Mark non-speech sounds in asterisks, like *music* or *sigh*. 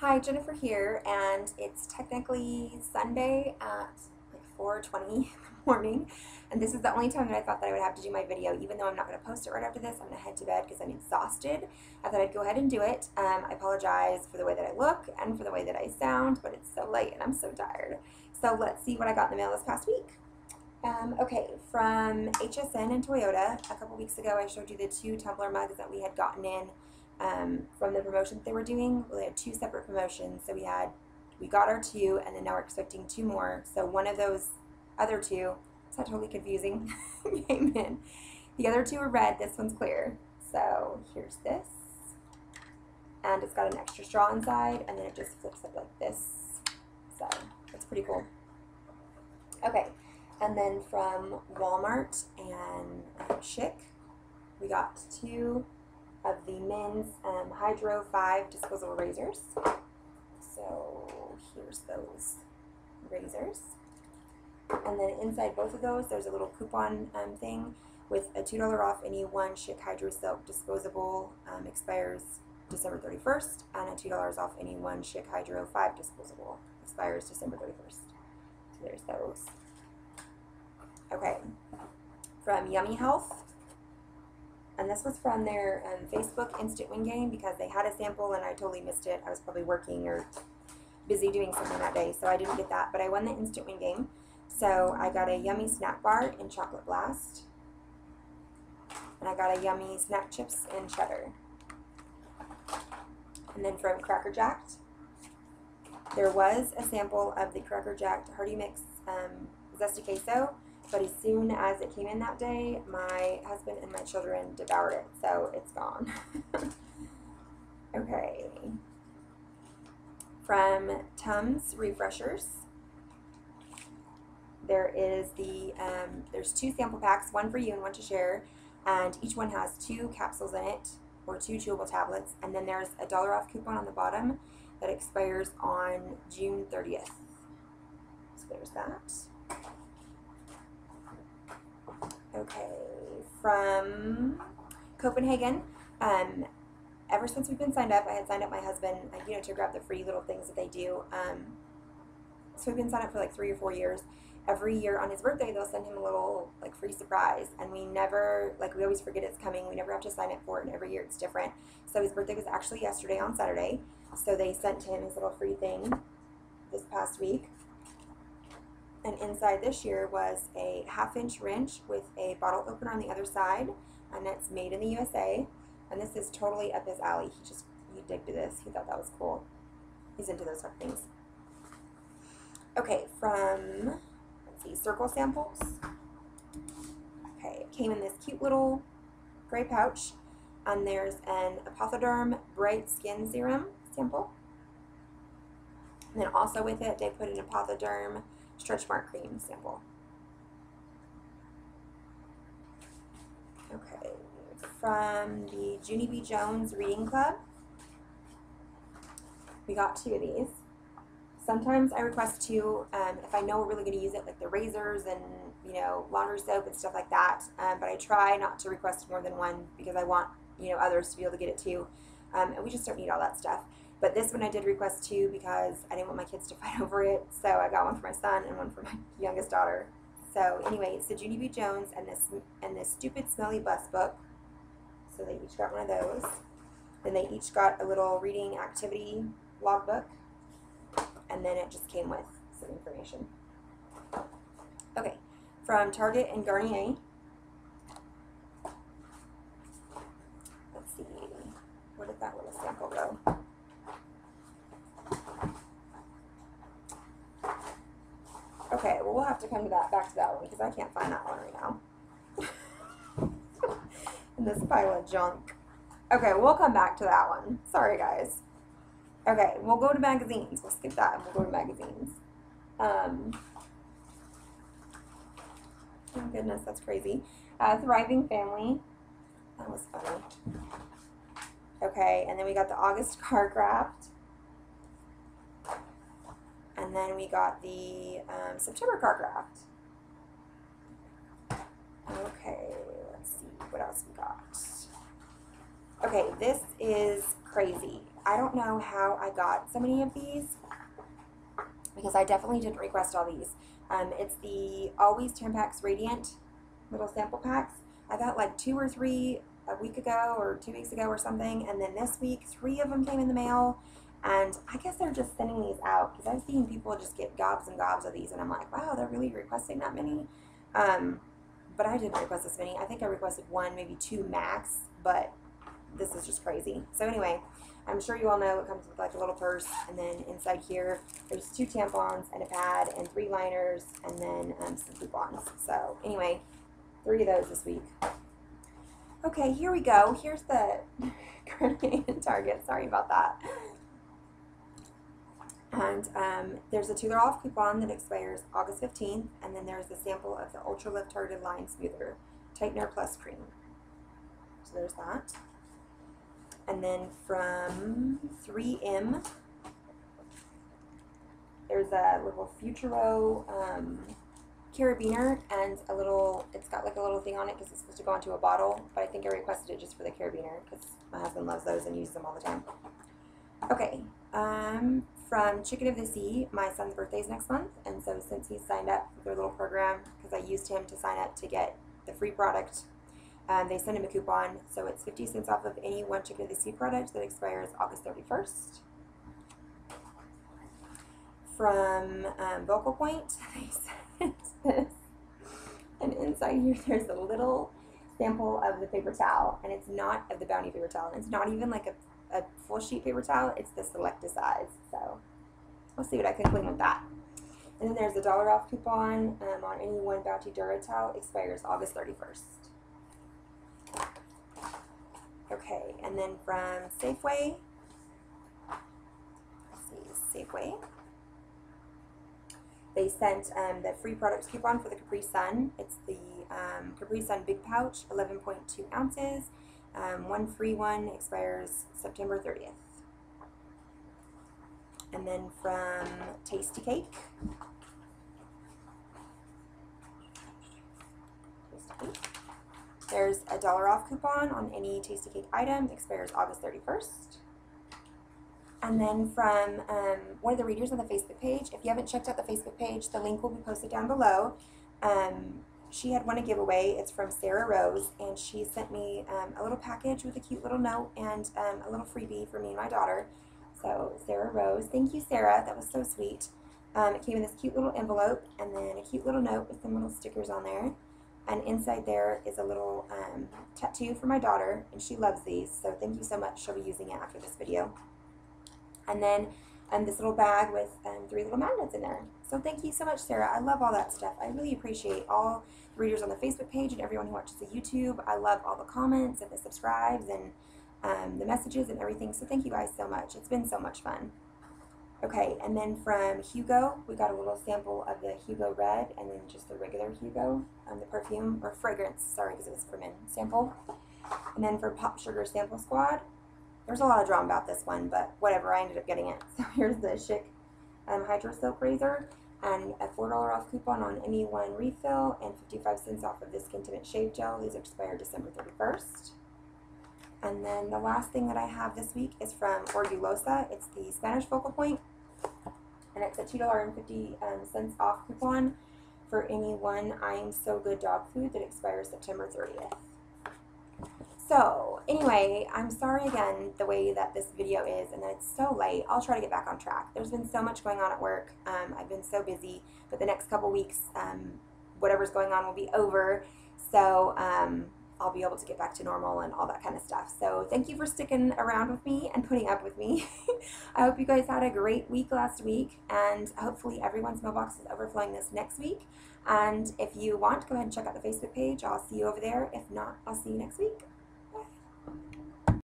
Hi, Jennifer here, and it's technically Sunday at like 4:20 *laughs* in the morning, and this is the only time that I thought that I would have to do my video. Even though I'm not going to post it right after this, I'm going to head to bed because I'm exhausted. I thought I'd go ahead and do it. Um, I apologize for the way that I look and for the way that I sound, but it's so late and I'm so tired. So let's see what I got in the mail this past week. Um, okay, from HSN and Toyota, a couple weeks ago I showed you the two tumbler mugs that we had gotten in um, from the promotions they were doing. Well, they had two separate promotions. So we had, we got our two, and then now we're expecting two more. So one of those other two, it's not totally confusing, *laughs* came in. The other two are red, this one's clear. So here's this. And it's got an extra straw inside, and then it just flips up like this. So that's pretty cool. Okay, and then from Walmart and um, Schick, we got two of the men's um, Hydro 5 disposable razors. So here's those razors. And then inside both of those, there's a little coupon um, thing with a $2 off any one Schick Hydro Silk disposable um, expires December 31st, and a $2 off any one Schick Hydro 5 disposable expires December 31st. So there's those. Okay. From Yummy Health, and this was from their um, Facebook instant Win game because they had a sample and I totally missed it. I was probably working or busy doing something that day, so I didn't get that. But I won the instant Win game. So I got a yummy snack bar in chocolate blast. And I got a yummy snack chips in cheddar. And then from Cracker Jack'd, there was a sample of the Cracker Jack'd Hearty Mix um, Zesty Queso but as soon as it came in that day, my husband and my children devoured it, so it's gone. *laughs* okay. From Tums Refreshers, there is the, um, there's two sample packs, one for you and one to share, and each one has two capsules in it, or two chewable tablets, and then there's a dollar off coupon on the bottom that expires on June 30th. So there's that. Okay, from Copenhagen. Um, ever since we've been signed up, I had signed up my husband, you know, to grab the free little things that they do. Um, so we've been signed up for like three or four years. Every year on his birthday, they'll send him a little like free surprise, and we never like we always forget it's coming. We never have to sign up for it, and every year it's different. So his birthday was actually yesterday on Saturday, so they sent him his little free thing this past week. And inside this year was a half inch wrench with a bottle opener on the other side, and it's made in the USA. And this is totally up his alley. He just he digged this. He thought that was cool. He's into those type of things. Okay, from let's see, circle samples. Okay, it came in this cute little gray pouch, and there's an Apothederm Bright Skin Serum sample. And then also with it, they put an Apothederm stretch mark cream sample. Okay, from the Junie B. Jones Reading Club, we got two of these. Sometimes I request two um, if I know we're really going to use it, like the razors and you know laundry soap and stuff like that. Um, but I try not to request more than one because I want you know others to be able to get it too. Um, and we just don't need all that stuff. But this one I did request two because I didn't want my kids to *laughs* fight over it. So I got one for my son and one for my *laughs* youngest daughter. So anyway, it's the Junie B. Jones and this and this stupid smelly bus book. So they each got one of those. Then they each got a little reading activity logbook. And then it just came with some information. Okay, from Target and Garnier. Let's see, where did that little sample go? Okay, well we'll have to come to that back to that one because I can't find that one right now. *laughs* In this pile of junk. Okay, we'll come back to that one. Sorry guys. Okay, we'll go to magazines. We'll skip that and we'll go to magazines. Um, oh goodness, that's crazy. Uh, Thriving Family. That was funny. Okay, and then we got the August Car Craft. And then we got the um, September car craft. Okay, let's see what else we got. Okay, this is crazy. I don't know how I got so many of these because I definitely didn't request all these. Um, it's the Always Tampax Radiant little sample packs. I got like two or three a week ago or two weeks ago or something, and then this week three of them came in the mail. And I guess they're just sending these out because I've seen people just get gobs and gobs of these, and I'm like, wow, they're really requesting that many. Um, but I didn't request this many. I think I requested one, maybe two max, but this is just crazy. So anyway, I'm sure you all know it comes with like a little purse, and then inside here, there's two tampons and a pad and three liners, and then um, some coupons. So anyway, three of those this week. Okay, here we go. Here's the *laughs* Target. Sorry about that. And um, there's a $2 off coupon that expires August 15th, and then there's a sample of the Ultra Lift Targeted Line Smoother Tightener Plus Cream. So there's that. And then from 3M, there's a little Futuro um, carabiner and a little, it's got like a little thing on it because it's supposed to go into a bottle, but I think I requested it just for the carabiner because my husband loves those and uses them all the time. Okay, um, from Chicken of the Sea, my son's birthday is next month, and so since he's signed up for their little program, because I used him to sign up to get the free product, um, they send him a coupon, so it's 50 cents off of any one Chicken of the Sea product that expires August 31st. From um, Vocalpoint, *laughs* they sent this, and inside here there's a little sample of the paper towel, and it's not of the Bounty paper towel, and it's not even like a a full sheet paper towel, it's the Select-A-Size. So we'll see what I can clean with that. And then there's a dollar off coupon um, on any one Bounty DuraTowel, expires August 31st. Okay, and then from Safeway, let's see, Safeway, they sent um, the free products coupon for the Capri Sun. It's the um, Capri Sun Big Pouch, 11.2 ounces. Um, one free one expires September 30th. And then from Tastykake, there's a dollar off coupon on any Tastykake item, expires August 31st. And then from um, one of the readers on the Facebook page, if you haven't checked out the Facebook page, the link will be posted down below. Um, she had won a giveaway. It's from Sarah Rose, and she sent me um, a little package with a cute little note and um, a little freebie for me and my daughter. So, Sarah Rose, thank you, Sarah. That was so sweet. Um, it came in this cute little envelope and then a cute little note with some little stickers on there. And inside there is a little um, tattoo for my daughter, and she loves these. So, thank you so much. She'll be using it after this video. And then um, this little bag with um, three little magnets in there. So thank you so much, Sarah. I love all that stuff. I really appreciate all the readers on the Facebook page and everyone who watches the YouTube. I love all the comments and the subscribes and um, the messages and everything. So thank you guys so much. It's been so much fun. Okay, and then from Hugo, we got a little sample of the Hugo Red and then just the regular Hugo, um, the perfume, or fragrance, sorry, because it was for men sample. And then for Pop Sugar Sample Squad, there's a lot of drama about this one, but whatever, I ended up getting it. *laughs* So here's the Schick um, Hydro Silk Razor and a $4 off coupon on any one refill and 55 cents off of this Skintimate Shave Gel. These expire December 31st. And then the last thing that I have this week is from Orgullosa. It's the Spanish Vocalpoint, and it's a $2.50 um, off coupon for any one I'm So Good dog food that expires September 30th. So, anyway, I'm sorry again the way that this video is and that it's so late. I'll try to get back on track. There's been so much going on at work. Um, I've been so busy, but the next couple weeks, um, whatever's going on will be over. So, um, I'll be able to get back to normal and all that kind of stuff. So, thank you for sticking around with me and putting up with me. *laughs* I hope you guys had a great week last week, and hopefully, everyone's mailbox is overflowing this next week. And if you want, go ahead and check out the Facebook page. I'll see you over there. If not, I'll see you next week.